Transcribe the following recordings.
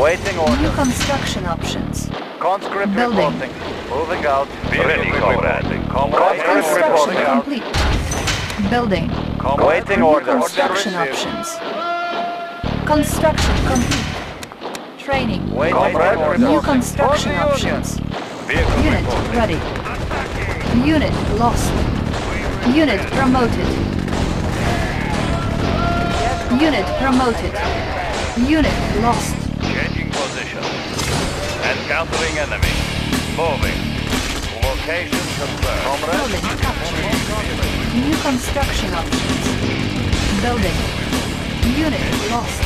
Waiting New construction options. Conscript Building. reporting. Moving out. Ready, comrade. Conscript Construction reporting out. complete. Building. Waiting New order. construction options. Construction complete. Training. Waiting Comrade order. New construction For options. Vehicle Unit reporting. ready. Unit lost. Unit promoted. Unit promoted. Unit lost. Encountering enemy. Moving. Location confirmed. Building captured. New construction options. Building. Unit lost.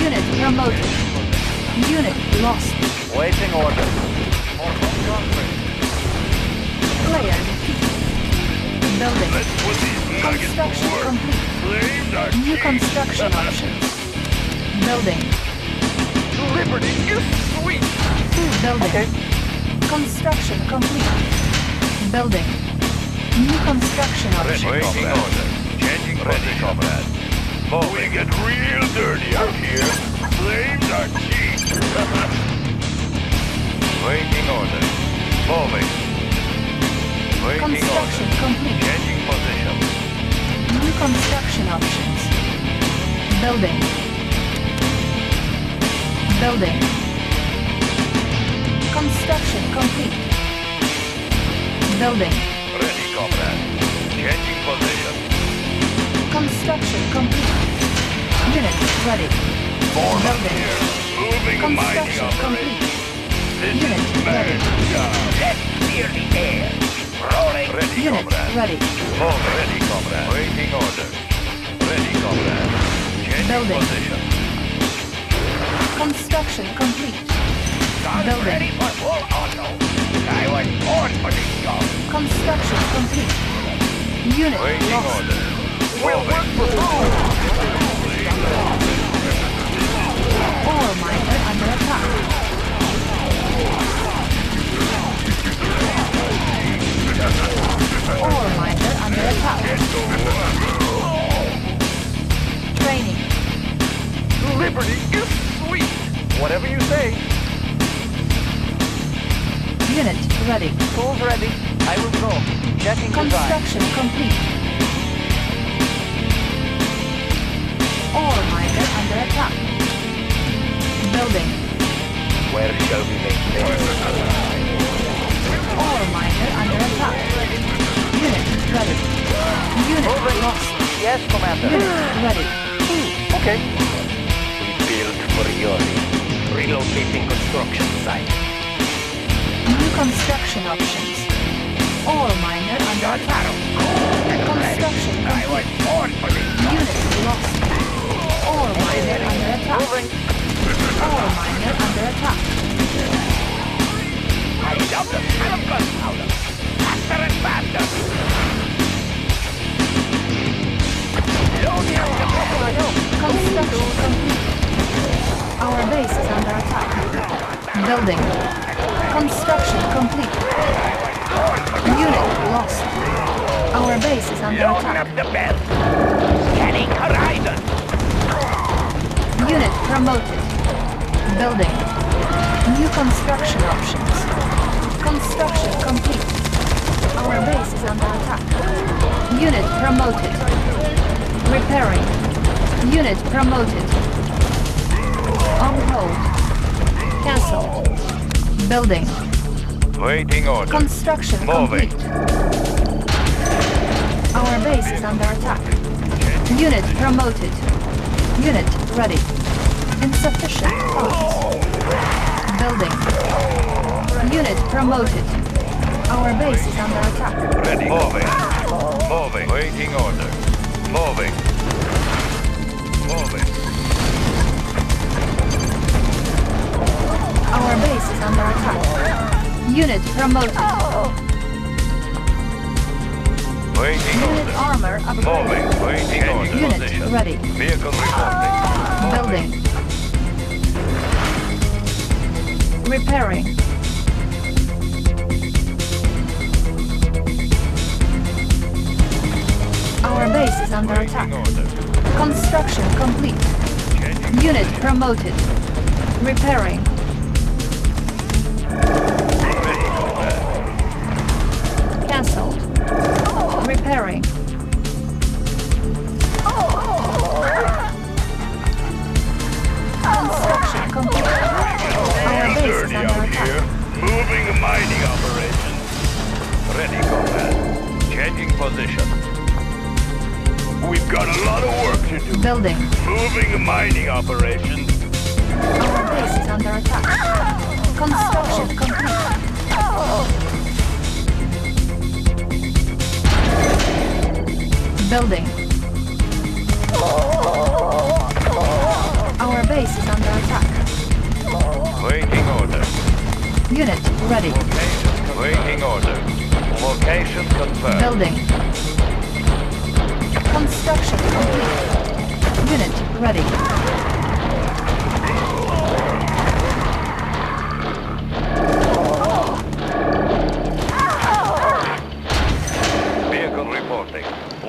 Unit promoted. Unit lost. Waiting order. Player defeated. Building. Let's put these nuggets Construction complete. New construction options. Building. Liberty is sweet. Building. Construction complete. Building. New construction Ready, options. Waiting order. Changing Ready, comrade. Moving. We get real dirty out here. Flames are cheap. Waiting order. Moving. Waiting Construction order. complete. Changing position. New construction options. Building. Building. Construction complete. Building. Ready, comrade. Changing position. Construction complete. Unit ready. Form Building. here. Moving mining Construction operation. complete. This Unit is ready. man's job. Let's clear the air. Rolling. Ready, Unit comrade. ready. Ready, comrade. Waiting order. Ready, comrade. Changing Building. position. Construction complete. Building. for full auto. I was born for this job. Construction complete. Unit Waiting lost. order. We'll work for Ore miner under attack. Ore miner under attack. Construction complete. this Unit lost. Ore miner under attack. Moving. Ore miner under attack. I love the smell of gunpowder. Faster and faster. Construction complete. Our base is under attack. Building. Construction complete. Unit lost. Our base is under attack. up the bell. Scanning horizon. Unit promoted. Building. New construction options. Construction complete. Our base is under attack. Unit promoted. Repairing. Unit promoted. On hold. Cancelled. Building. Waiting order. Construction Moving. complete. Our base is under attack. Unit promoted. Unit ready. Insufficient funds. Building. Unit promoted. Our base is under attack. Ready. Moving. Moving. Waiting order. Moving. Moving. Our base is under attack. Unit promoted. Waiting Unit order. armor Moving. Waiting order. Unit Position. ready. Vehicle reporting. Building. Repairing. Our base is under attack. Order. Construction complete. Changing Unit promoted. Repairing. Repairing. Construction complete. Our base is Dirty under out attack. here. Moving mining operation. Ready, comrade. Changing position. We've got a lot of work to do. Building. Moving mining operation. Our base is under attack. Construction complete. Building. Our base is under attack. Waiting order. Unit ready. Waiting order. Location confirmed. Building. Construction complete. Unit ready.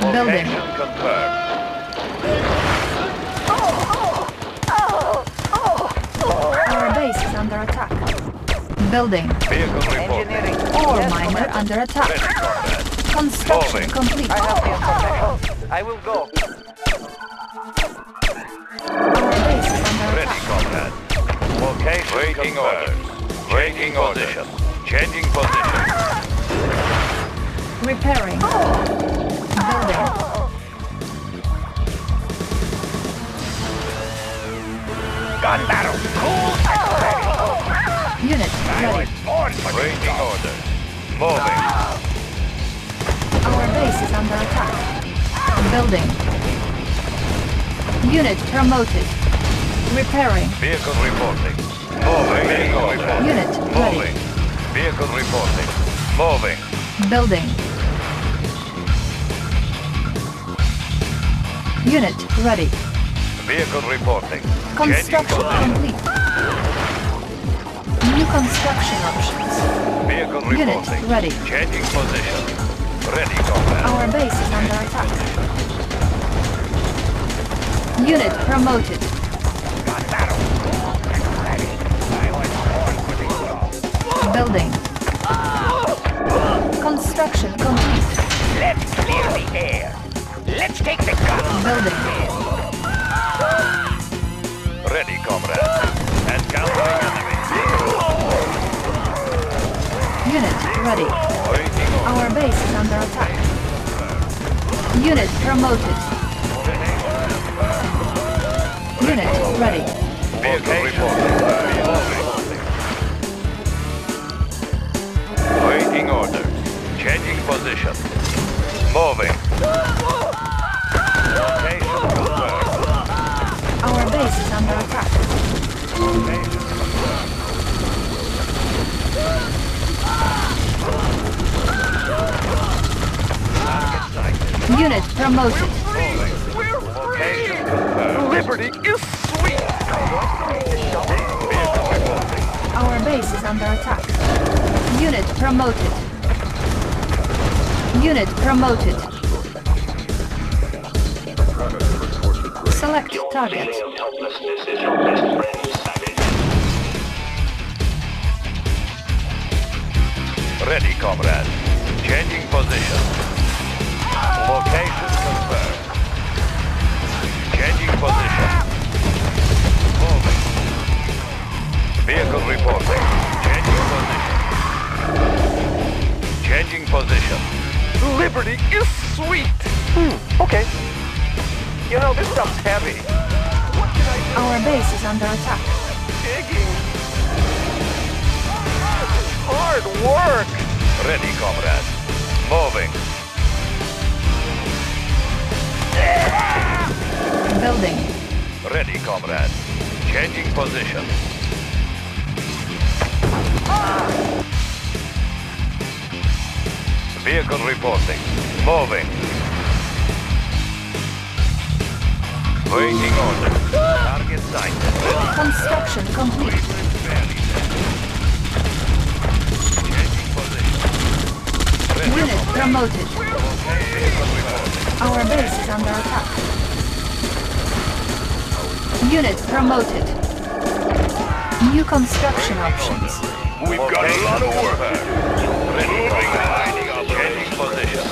Building. Confirmed. Our base is under attack. Building. Vehicle reporting. Ore miner under attack. Construction Moving. complete. I have the information. I will go. Our base is under Ready, attack. comrade. Location Waiting confirmed. Waiting position. Changing position. Repairing. Building. Gun battle. Cool. and ready! Unit ready. Waiting order. Moving. Our base is under attack. Building. Unit promoted. Repairing. Vehicle reporting. Moving. Vehicle reporting. Unit ready. Moving. Vehicle reporting. Moving. Building. Unit ready. Vehicle reporting. Construction complete. New construction options. Vehicle Unit reporting. ready. Changing position. Ready, comrade. Our base is under attack. Unit promoted. Building. Construction complete. Let's clear the air. Let's take the gun. Building. Ready, comrade. Encountering enemy. Unit ready. Our base is under attack. Unit promoted. Unit ready. Vehicle reporting. Waiting order. Changing position. Moving. Unit promoted. Moving. Location confirmed. Liberty is sweet. Our base is under attack. Unit promoted. Unit promoted. Select target. Ready, comrade. Changing position. Location confirmed. Changing position. Moving. Vehicle reporting. Changing position. Changing position. Liberty is sweet. Hmm. Okay. You know, this stuff's heavy. What can I do? Our base is under attack. Digging. Hard work. Ready, comrade. Moving. Building. Ready, comrade. Changing position. Vehicle reporting. Moving. Waiting order. Target sighted. Construction complete. Changing position. Ready. Unit promoted. Our base is under attack. Unit promoted. New construction options. We've got a lot of work. Moving mining Changing position.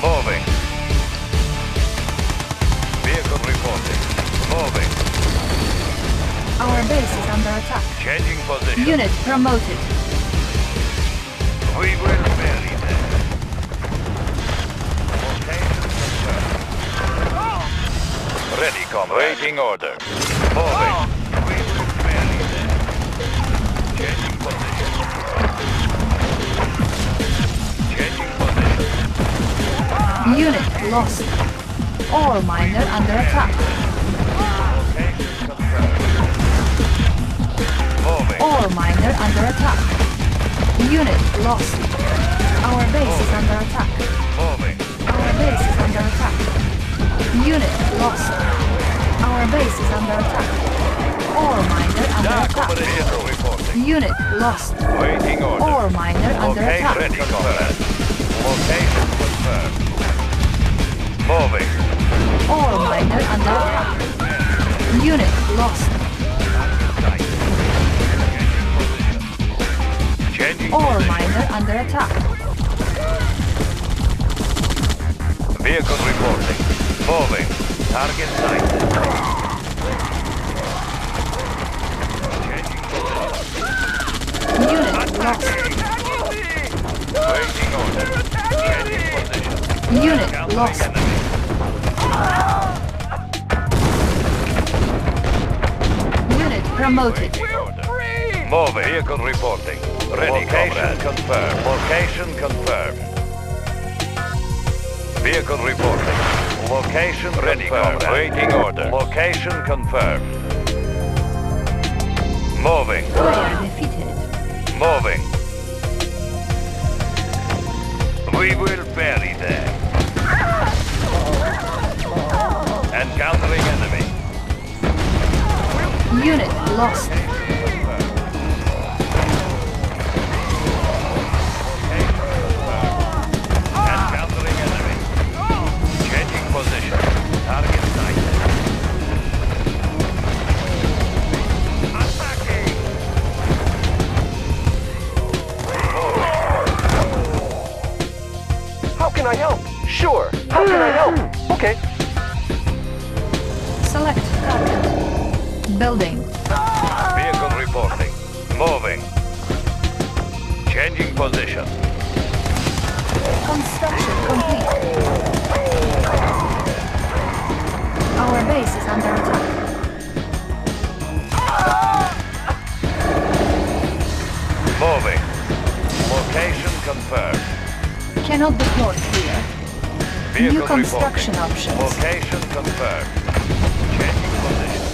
Moving. Vehicle reporting. Moving. Our base is under attack. Changing position. Unit promoted. We will bury Ready, comrade. Waiting order. Moving. Unit lost. All miner under attack. All miner under attack. Unit lost. Our base is under attack. Our base is under attack. Unit lost. Our base is under attack. All miner under attack. Unit lost. Waiting order. All miner under attack. ready. Location confirmed. Moving. All miner under attack. Unit lost. Changing position. miner under attack. Vehicle reporting. Moving. Target sighted. Changing position. Unit lost. Waiting order. Changing position. Unit Countering lost. enemy. Unit promoted. Waiting order. Moving. Vehicle reporting. Ready, Location confirmed. Location confirmed. Vehicle reporting. Location ready, confirmed. Waiting order. Location confirmed. Moving. Player defeated. Moving. We will bury them. Encountering enemy. Unit lost. Sure. How can I help? Okay. Select target. Building. Vehicle reporting. Moving. Changing position. Construction complete. Our base is under attack. Moving. Location confirmed. Cannot deploy here. Vehicle New construction reporting. options. Location confirmed. Changing position.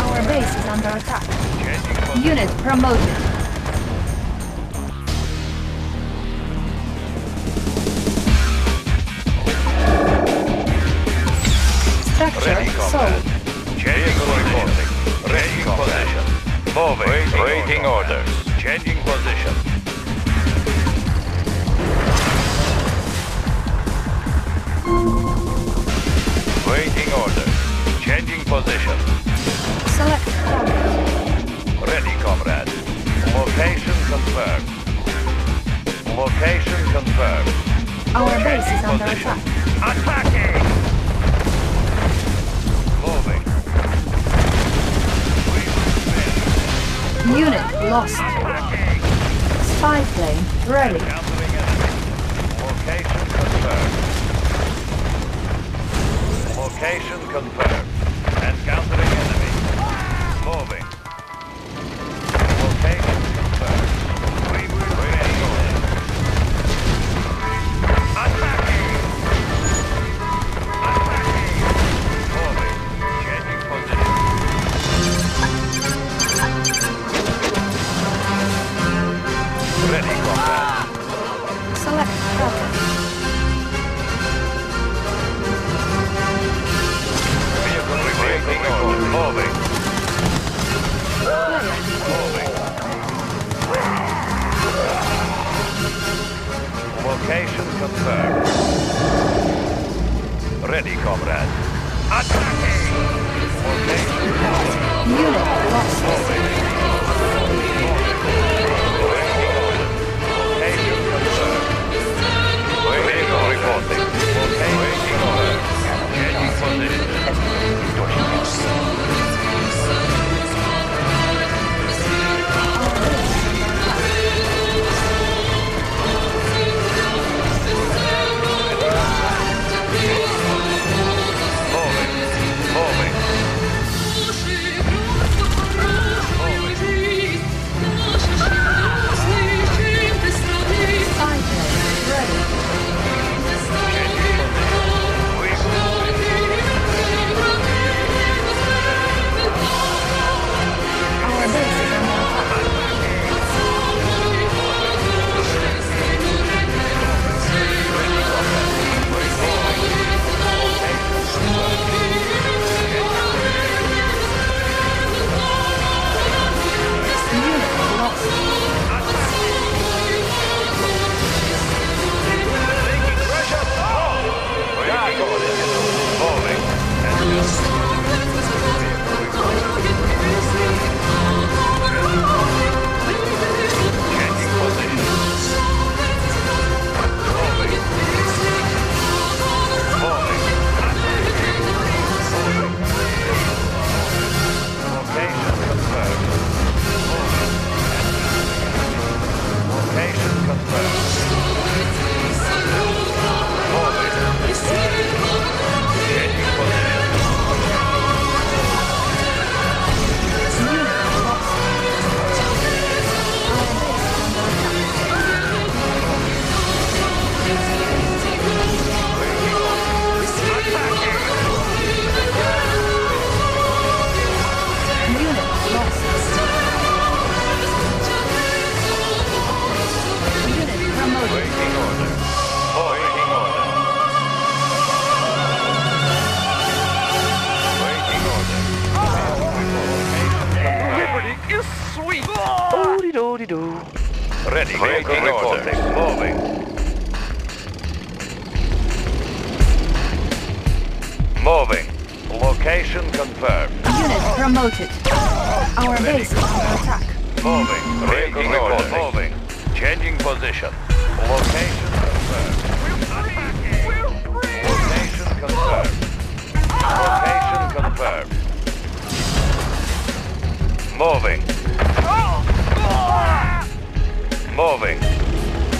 Our base is under attack. Changing position. Unit promoted. Structure Ready, comrade. sold. Changing reporting. Ready position. Moving. Waiting, Waiting orders. Changing position. Waiting order. Changing position. Select target. Ready, comrade. Location confirmed. Location confirmed. Our base is Changing under position. attack. Attacking! Moving. We will win. Unit lost. Attacking! Spy plane ready. Location confirmed.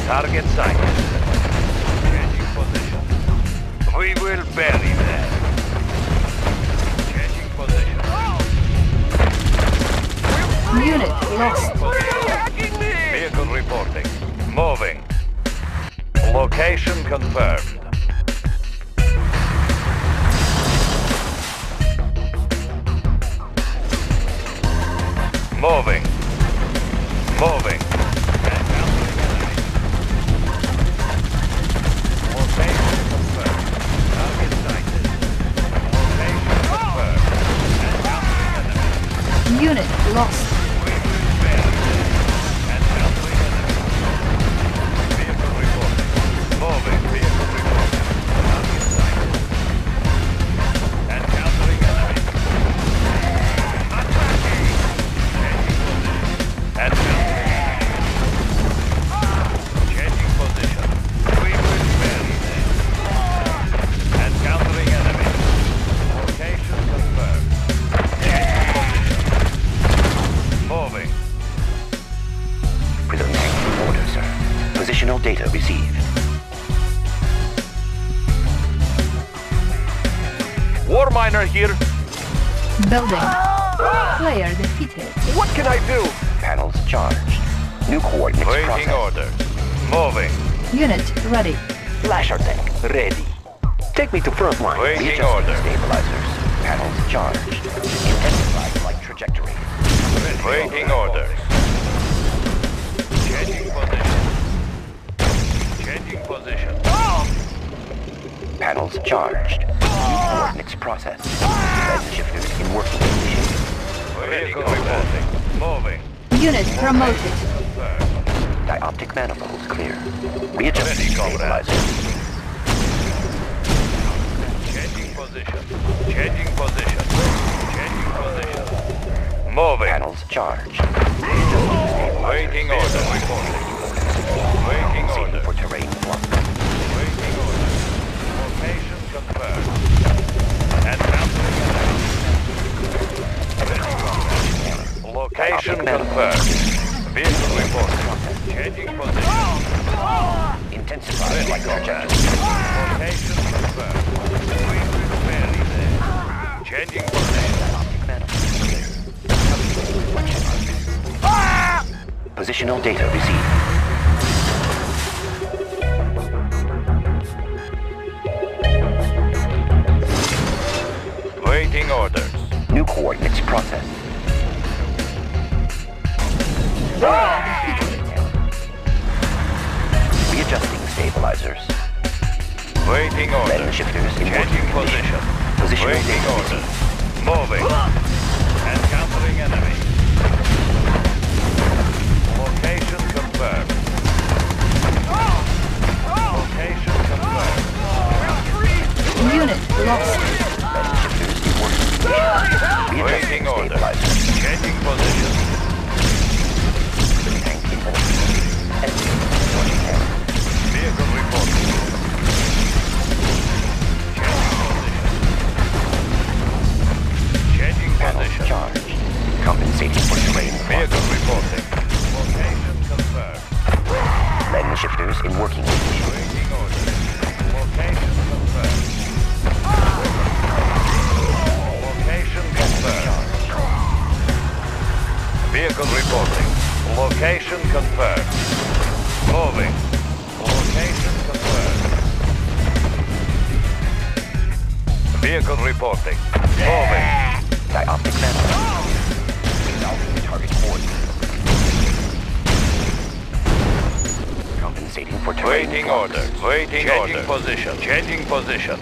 Target sighted. Changing position. We will bury them. Changing position. Oh. Unit lost. Vehicle reporting. Moving. Location confirmed. Moving. lance Engage order. Stabilizers. Panels charged. Intensify flight trajectory. Breaking order. Changing position. Changing position. Panels charged. Coordinates processed. Shifted in working condition. Vehicle reporting. Moving. Unit promoted. Dioptic manifolds clear. Readjusting stabilizer. Position. Changing position. Changing position. Moving. Panels charged. Waiting order. Waiting order. for terrain flux. Waiting order. Location confirmed. And countering Location confirmed. Vehicle reporting. Changing position. Intensifying like. Location confirmed. Changing position. Positional data received. Waiting orders. New coordinates processed. Readjusting stabilizers. Waiting orders. shifters in Changing condition. Position. Positional Waiting data orders. received. Moving. And countering enemy. Location confirmed. Location confirmed. Unit lost. Lens shifters in working condition. Waiting Readjusting orders. stabilizers. Changing position. Tank in order. Enemy approaching camera. Vehicle reporting. Position. Charged. Compensating for terrain. Vehicle reporting. Location confirmed. Lens shifters in working condition. Waiting orders. Location confirmed. Location confirmed. Vehicle reporting. Location confirmed. Moving. Location confirmed. Vehicle reporting. Moving. Dioptic mantle. Resolving target coordinates. Compensating for terrain Waiting orders. Waiting Changing orders. position. Changing position.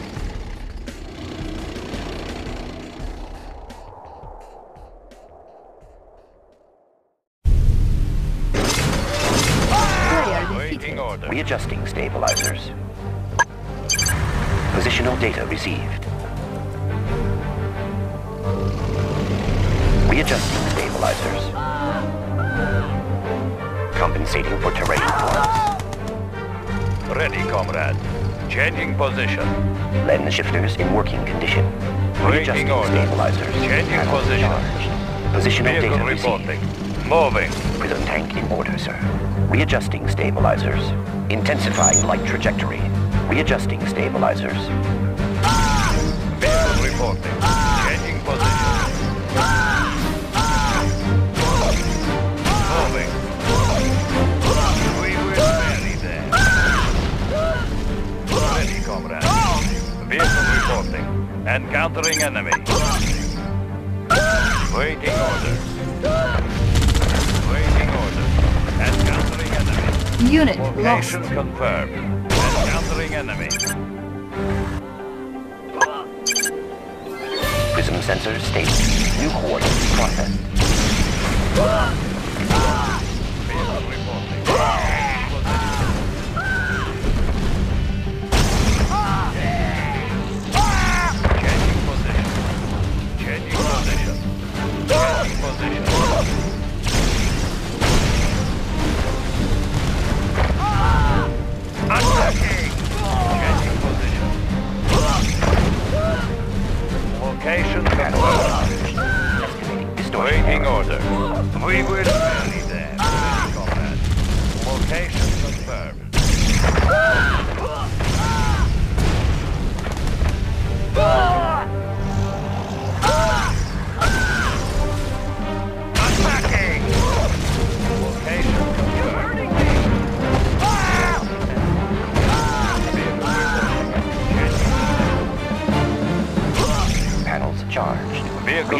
Player Waiting defeated. order. Readjusting stabilizers. Positional data received. Lens shifters in working condition. Readjusting stabilizers. Changing position. charged. Positional Vehicle data reporting. received. Moving. Prism tank in order, sir. Readjusting stabilizers. Intensifying light trajectory. Readjusting stabilizers. Ah! Vehicle reporting. Changing Encountering enemy. Waiting orders. Waiting orders. Encountering enemy. Unit lost. Location confirmed. Encountering enemy. Prism sensors stable. New coordinates processed.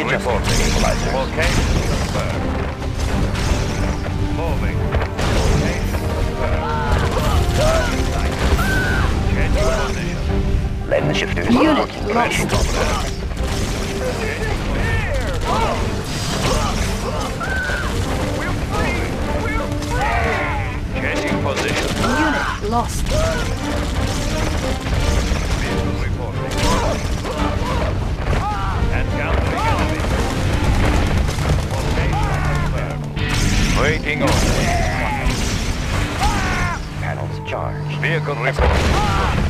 Vehicle Readjusting reporting. stabilizers. Location confirmed. Moving. Location confirmed. Target sighted. Changing position. Lens shifters Unit lost. condition. Changing position. Unit lost. Waiting order. Panels charged. Vehicle report. Ah!